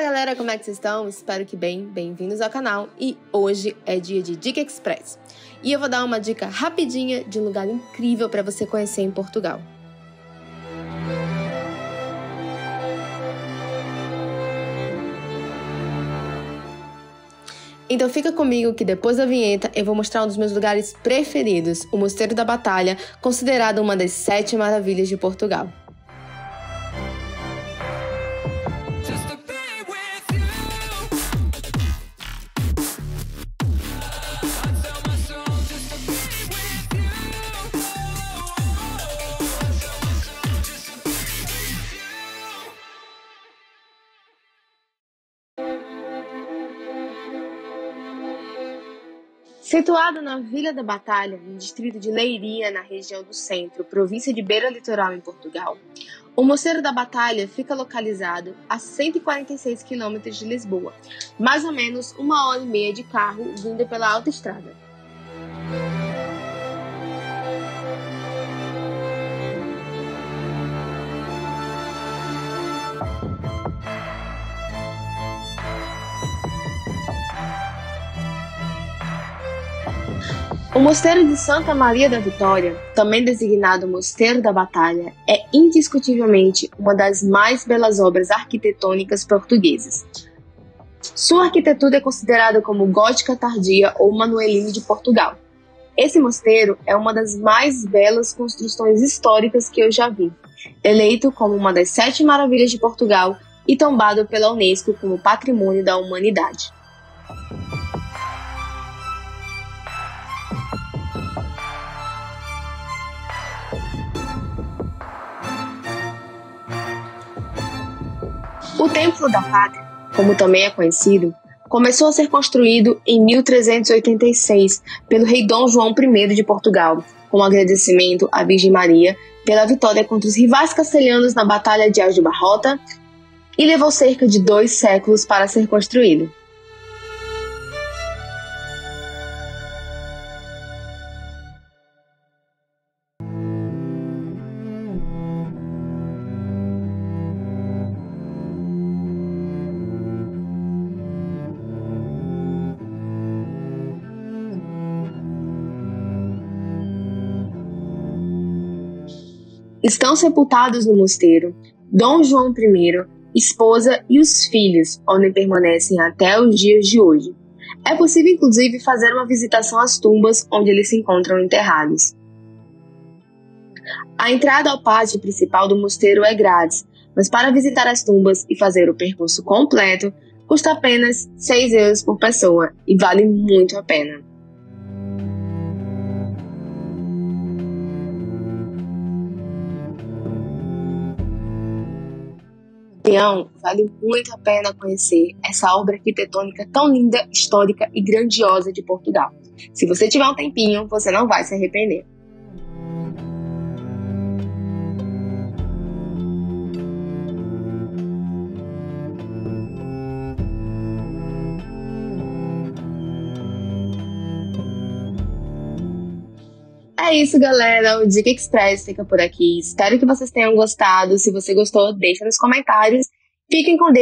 galera, como é que vocês estão? Espero que bem, bem-vindos ao canal. E hoje é dia de Dica Express. E eu vou dar uma dica rapidinha de um lugar incrível para você conhecer em Portugal. Então fica comigo que depois da vinheta eu vou mostrar um dos meus lugares preferidos, o Mosteiro da Batalha, considerado uma das sete maravilhas de Portugal. Situado na Vila da Batalha, no distrito de Leiria, na região do centro, província de Beira Litoral, em Portugal, o Mosteiro da Batalha fica localizado a 146 quilômetros de Lisboa, mais ou menos uma hora e meia de carro vindo pela autoestrada. O Mosteiro de Santa Maria da Vitória, também designado Mosteiro da Batalha, é indiscutivelmente uma das mais belas obras arquitetônicas portuguesas. Sua arquitetura é considerada como gótica tardia ou manuelina de Portugal. Esse mosteiro é uma das mais belas construções históricas que eu já vi, eleito como uma das sete maravilhas de Portugal e tombado pela Unesco como Patrimônio da Humanidade. O Templo da Pátria, como também é conhecido, começou a ser construído em 1386 pelo rei Dom João I de Portugal, como agradecimento à Virgem Maria pela vitória contra os rivais castelhanos na Batalha de Aljubarrota e levou cerca de dois séculos para ser construído. Estão sepultados no mosteiro Dom João I, esposa e os filhos, onde permanecem até os dias de hoje. É possível, inclusive, fazer uma visitação às tumbas onde eles se encontram enterrados. A entrada ao pátio principal do mosteiro é grátis, mas para visitar as tumbas e fazer o percurso completo, custa apenas 6 euros por pessoa e vale muito a pena. Opinião, vale muito a pena conhecer essa obra arquitetônica tão linda, histórica e grandiosa de Portugal. Se você tiver um tempinho, você não vai se arrepender. É isso, galera. O Dica Express fica por aqui. Espero que vocês tenham gostado. Se você gostou, deixa nos comentários. Fiquem com Deus.